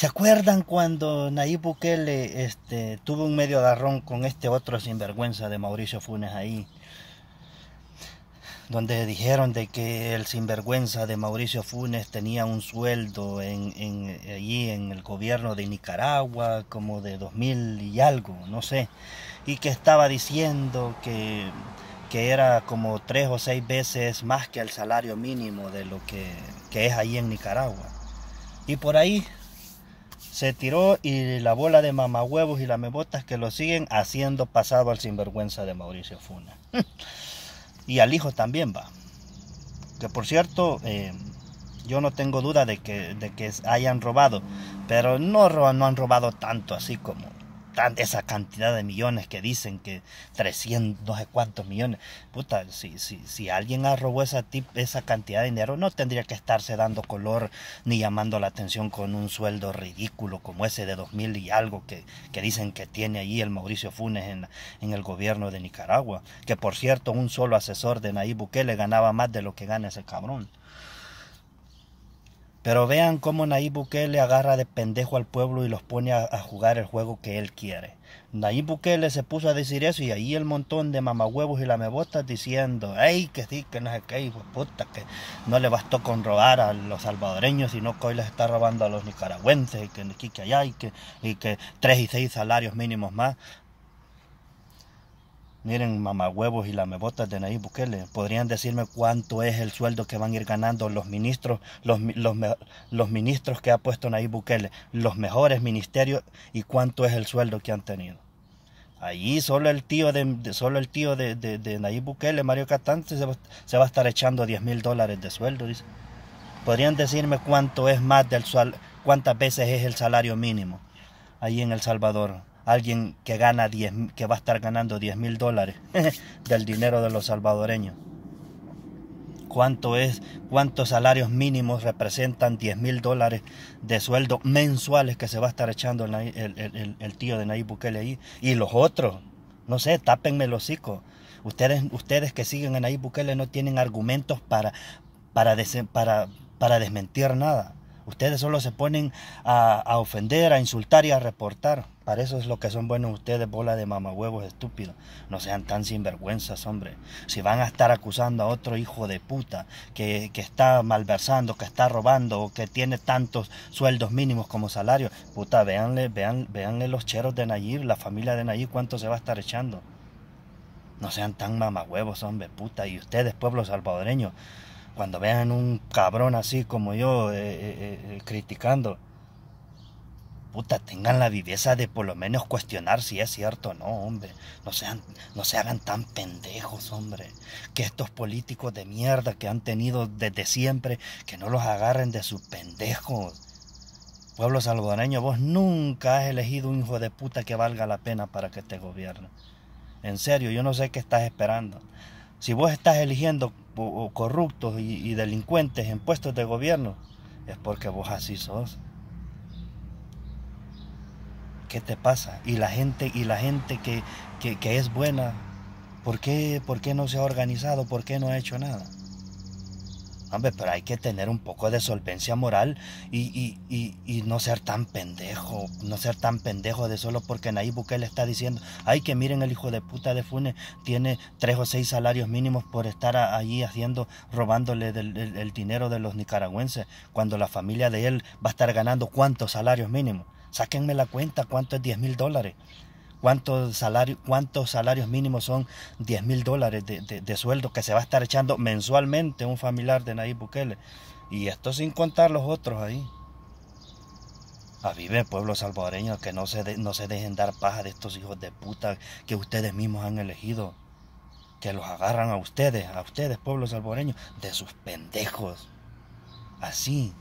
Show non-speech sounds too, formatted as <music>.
¿Se acuerdan cuando Nayib Bukele este, tuvo un medio agarrón con este otro sinvergüenza de Mauricio Funes ahí? Donde dijeron de que el sinvergüenza de Mauricio Funes tenía un sueldo en, allí en el gobierno de Nicaragua como de dos mil y algo, no sé. Y que estaba diciendo que, que era como tres o seis veces más que el salario mínimo de lo que, que es ahí en Nicaragua. Y por ahí se tiró y la bola de mamahuevos y lamebotas que lo siguen haciendo pasado al sinvergüenza de Mauricio Funa. <laughs> y al hijo también va. Que por cierto, eh, yo no tengo duda de que, de que hayan robado, pero no, no han robado tanto así como esa cantidad de millones que dicen que 300, no sé cuántos millones. Puta, si, si, si alguien robado esa, esa cantidad de dinero, no tendría que estarse dando color ni llamando la atención con un sueldo ridículo como ese de dos mil y algo que, que dicen que tiene ahí el Mauricio Funes en, en el gobierno de Nicaragua. Que por cierto, un solo asesor de Nayib Bukele ganaba más de lo que gana ese cabrón. Pero vean cómo Nayib Bukele agarra de pendejo al pueblo y los pone a, jugar el juego que él quiere. Nayib Bukele se puso a decir eso y ahí el montón de mamahuevos y lamebotas diciendo, ¡ay, que sí, que no sé qué, hijo puta, que no le bastó con robar a los salvadoreños, sino que hoy les está robando a los nicaragüenses y que que allá y que tres y seis salarios mínimos más. Miren, mamahuevos y lamebotas de Nayib Bukele. ¿Podrían decirme cuánto es el sueldo que van a ir ganando los ministros, los, los, ministros que ha puesto Nayib Bukele, los mejores ministerios y cuánto es el sueldo que han tenido? Allí solo el tío de, solo el tío de, de, Nayib Bukele, Mario Catante, se va, a estar echando 10 mil dólares de sueldo. ¿Podrían decirme cuánto es más del cuántas veces es el salario mínimo ahí en El Salvador? Alguien que gana 10, que va a estar ganando 10 mil dólares <laughs> del dinero de los salvadoreños. ¿Cuánto es, cuántos salarios mínimos representan 10 mil dólares de sueldo mensuales que se va a estar echando el, tío de Nayib Bukele ahí? Y los otros, no sé, tápenme los hocico. Ustedes, ustedes que siguen a Nayib Bukele no tienen argumentos para, para, para, para desmentir nada. Ustedes solo se ponen a, ofender, a insultar y a reportar. Para eso es lo que son buenos ustedes, bola de mamahuevos estúpidos. No sean tan sinvergüenzas, hombre. Si van a estar acusando a otro hijo de puta que, que está malversando, que está robando que tiene tantos sueldos mínimos como salario, puta, véanle, vean, véanle los cheros de Nayib, la familia de Nayib, cuánto se va a estar echando. No sean tan mamahuevos, hombre, puta. Y ustedes, pueblo salvadoreño, cuando vean un cabrón así como yo eh, eh, eh, criticando, puta, tengan la viveza de por lo menos cuestionar si es cierto o no, hombre. No sean, no se hagan tan pendejos, hombre. Que estos políticos de mierda que han tenido desde siempre, que no los agarren de sus pendejos. Pueblo salvadoreño, vos nunca has elegido un hijo de puta que valga la pena para que te gobierne. En serio, yo no sé qué estás esperando. Si vos estás eligiendo corruptos y, delincuentes en puestos de gobierno, es porque vos así sos. ¿Qué te pasa? Y la gente, y la gente que, que, es buena, ¿por qué, ¿por qué no se ha organizado? ¿Por qué no ha hecho nada? Hombre, pero hay que tener un poco de solvencia moral y, no ser tan pendejo, no ser tan pendejo de solo porque Nayib Bukele está diciendo, ay, que miren el hijo de puta de Funes, tiene tres o seis salarios mínimos por estar allí haciendo, robándole el dinero de los nicaragüenses, cuando la familia de él va a estar ganando cuántos salarios mínimos. Sáquenme la cuenta, cuánto es 10 mil dólares. ¿Cuántos salarios, cuántos salarios mínimos son 10 mil dólares de, sueldo que se va a estar echando mensualmente un familiar de Nayib Bukele? Y esto sin contar los otros ahí. Avive pueblo salvadoreño que no se, no se dejen dar paja de estos hijos de puta que ustedes mismos han elegido. Que los agarran a ustedes, a ustedes, pueblo salvadoreño, de sus pendejos. Así.